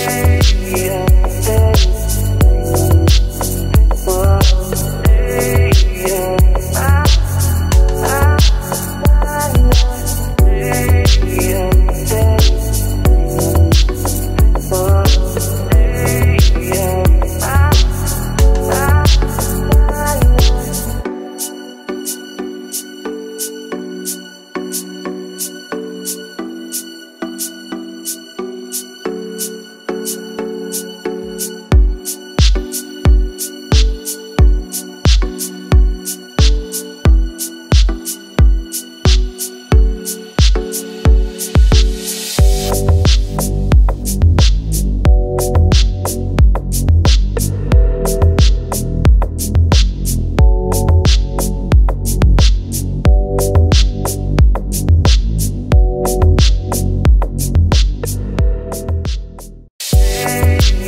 yeah.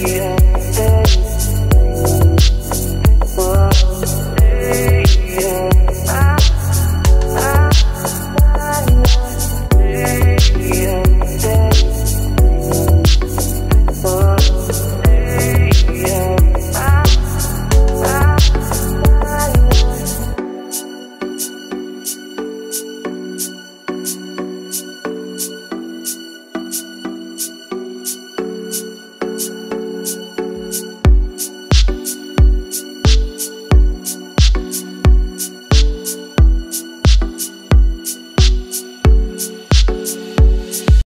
yeah.